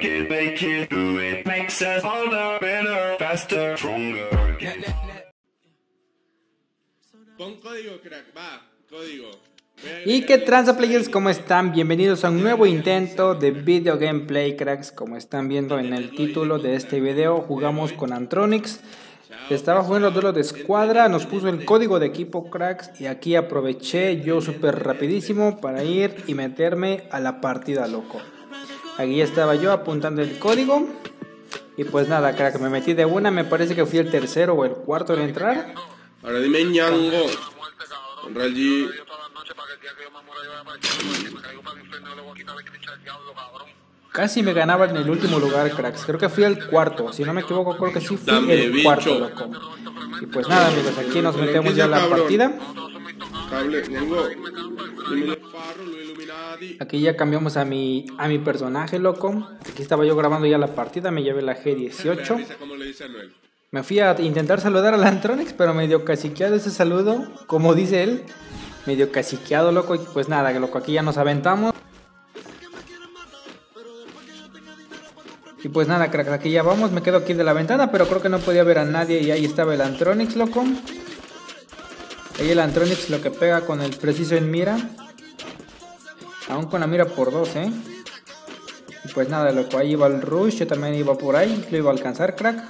Work it, make it, do it. Makes us harder, better, faster, stronger. Pon código, crack. Va, código. Ve, Y qué tranza players. ¿cómo están? Bienvenidos a un nuevo intento de video gameplay cracks. Como están viendo en el título de este video, jugamos con Antronix. Estaba jugando duelo de escuadra, nos puso el código de equipo cracks y aquí aproveché yo súper rapidísimo para ir y meterme a la partida loco. Aquí estaba yo apuntando el código y pues nada, crack, me metí de una, me parece que fui el tercero o el cuarto en entrar. Ahora dime ñango. Real G. Casi me ganaba en el último lugar, cracks. Creo que fui el cuarto. Si no me equivoco, creo que sí fui Dame, el bicho. cuarto, loco. Y pues nada, amigos, aquí nos metemos ya a la Cabrón. partida. Cable, Aquí ya cambiamos a mi, a mi personaje, loco. Aquí estaba yo grabando ya la partida, me llevé la Me G18. avisa como le dice Anuel. Me fui a intentar saludar al Antronix, pero medio caciqueado ese saludo, como dice él. Medio caciqueado, loco. Y pues nada, loco, aquí ya nos aventamos. Y pues nada, crack, aquí ya vamos. Me quedo aquí de la ventana, pero creo que no podía ver a nadie. Y ahí estaba el Antronix, loco. Ahí el Antronix lo que pega con el preciso en mira. Aún con la mira por dos, eh. Y pues nada, loco, ahí iba el Rush. Yo también iba por ahí. Lo iba a alcanzar, crack.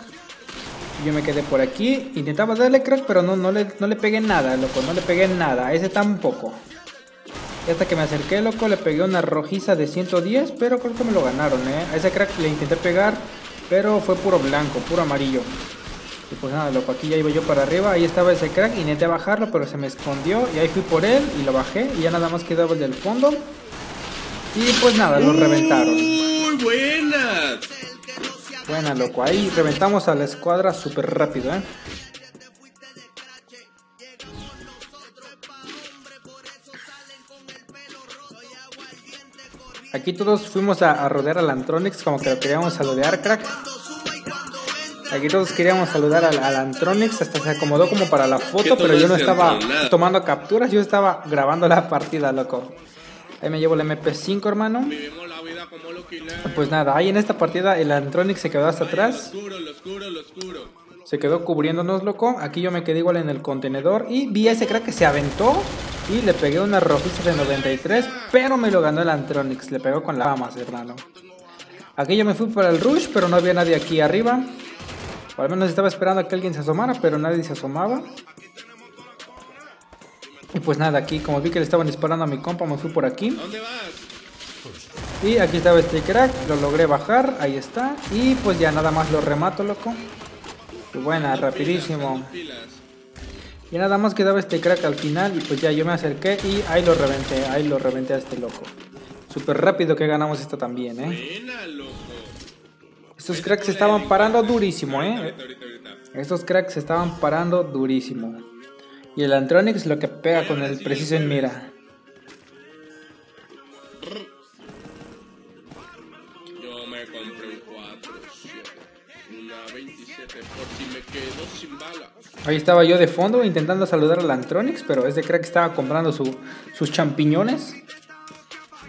Yo me quedé por aquí, intentaba darle crack, pero no, no, le, no le pegué nada, loco, no le pegué nada, a ese tampoco. Y hasta que me acerqué, loco, le pegué una rojiza de 110, pero creo que me lo ganaron, eh. A ese crack le intenté pegar, pero fue puro blanco, puro amarillo. Y pues nada, loco, aquí ya iba yo para arriba, ahí estaba ese crack, intenté bajarlo, pero se me escondió, y ahí fui por él, y lo bajé, y ya nada más quedaba el del fondo. Y pues nada, lo reventaron. Muy buenas. Buena, loco. Ahí reventamos a la escuadra súper rápido, ¿eh? Aquí todos fuimos a, a rodear al Antronix como que lo queríamos saludar, crack. Aquí todos queríamos saludar al, al Antronix, hasta se acomodó como para la foto, ¿Qué pero yo no estaba tomando capturas, yo estaba grabando la partida, loco. Ahí me llevo el MP5, hermano. Pues nada, ahí en esta partida el Antronix se quedó hasta atrás. Se quedó cubriéndonos, loco. Aquí yo me quedé igual en el contenedor. Y vi a ese crack que se aventó. Y le pegué una rojiza de 93. Pero me lo ganó el Antronix. Le pegó con la famas, hermano. Aquí yo me fui para el rush. Pero no había nadie aquí arriba. O al menos estaba esperando a que alguien se asomara. Pero nadie se asomaba. Y pues nada, aquí como vi que le estaban disparando a mi compa, me fui por aquí. ¿A dónde vas? Y aquí estaba este crack, lo logré bajar, ahí está. Y pues ya nada más lo remato, loco. Y buena, rapidísimo. Y nada más quedaba este crack al final y pues ya yo me acerqué y ahí lo reventé, ahí lo reventé a este loco. Súper rápido que ganamos esto también, eh. Estos cracks se estaban parando durísimo, eh. Estos cracks se estaban parando durísimo. Y el Antronix lo que pega con el preciso en mira. Yo me compré un 4, 7, una 27 por si me quedo sin bala. Ahí estaba yo de fondo intentando saludar al Antronix, pero ese crack estaba comprando su- sus champiñones.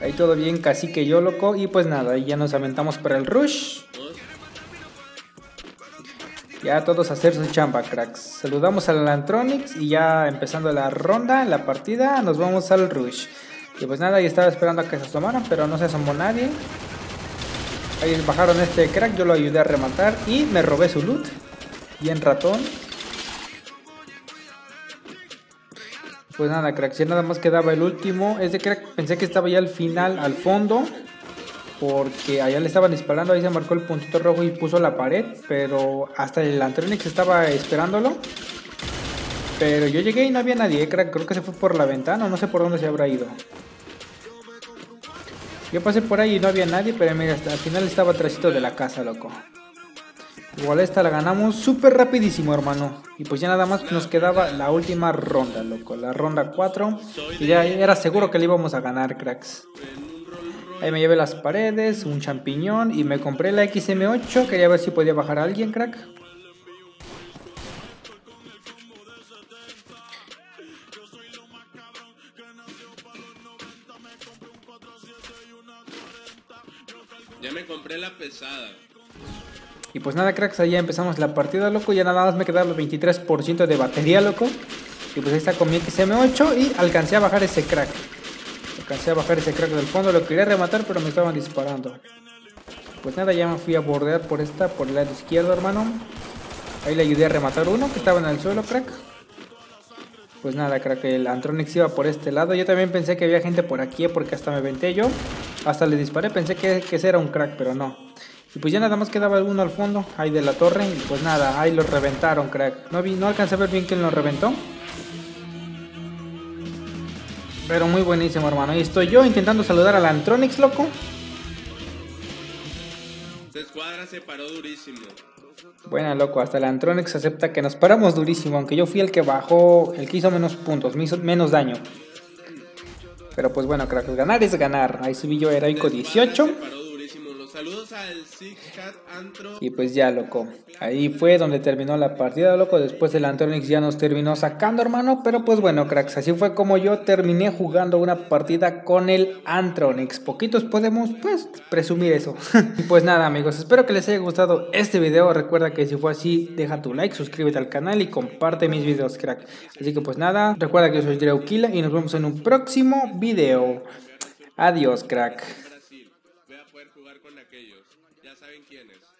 Ahí todo bien, casi que yo, loco. Y pues nada, ahí ya nos aventamos para el rush. Ya todos a hacer su chamba, cracks. Saludamos al Antronix y ya empezando la ronda, la partida, nos vamos al rush. Y pues nada, ahí estaba esperando a que se asomaran, pero no se asomó nadie. Ahí bajaron este crack, yo lo ayudé a rematar y me robé su loot. Bien ratón. Pues nada, crack, ya nada más quedaba el último. Ese crack pensé que estaba ya al final, al fondo. Porque allá le estaban disparando, ahí se marcó el puntito rojo y puso la pared. Pero hasta el Antronix estaba esperándolo. Pero yo llegué y no había nadie. Creo que se fue por la ventana, no sé por dónde se habrá ido. Yo pasé por ahí y no había nadie, pero mira, al final estaba atrásito de la casa, loco. Igual esta la ganamos súper rapidísimo, hermano. Y pues ya nada más nos quedaba la última ronda, loco. La ronda 4. Y ya era seguro que le íbamos a ganar, cracks. Ahí me llevé las paredes, un champiñón y me compré la XM8. Quería ver si podía bajar a alguien, crack. Ya me compré la pesada. Y pues nada, cracks, ahí ya empezamos la partida, loco. Ya nada más me quedaba el 23% de batería, loco. Y pues ahí está con mi XM8 y alcancé a bajar ese crack. Alcancé a bajar ese crack del fondo, lo quería rematar, pero me estaban disparando. Pues nada, ya me fui a bordear por esta, por el lado izquierdo, hermano. Ahí le ayudé a rematar uno que estaba en el suelo, crack. Pues nada, crack, el Antronix iba por este lado. Yo también pensé que había gente por aquí, porque hasta me venté yo. Hasta le disparé, pensé que, que ese era un crack, pero no. Y pues ya nada más quedaba alguno al fondo, ahí de la torre. Y pues nada, ahí lo reventaron, crack. No, vi, no alcancé a ver bien quién lo reventó. Pero muy buenísimo, hermano. Ahí estoy yo intentando saludar al Antronix, loco. Esta escuadra se paró durísimo. Buena, loco. Hasta el Antronix acepta que nos paramos durísimo. Aunque yo fui el que bajó, el que hizo menos puntos, me hizo menos daño. Pero pues bueno, crack, ganar es ganar. Ahí subí yo heroico 18. Se paró durísimo. Los saludos al Cat Antro. Y pues ya, loco. Ahí fue donde terminó la partida, loco. Después el Antronix ya nos terminó sacando, hermano. Pero pues bueno, cracks. Así fue como yo terminé jugando una partida con el Antronix. Poquitos podemos, pues, presumir eso. y pues nada, amigos. Espero que les haya gustado este video. Recuerda que si fue así, deja tu like, suscríbete al canal y comparte mis videos, crack. Así que pues nada. Recuerda que yo soy Dreukila y nos vemos en un próximo video. Adiós, crack. Brasil. Voy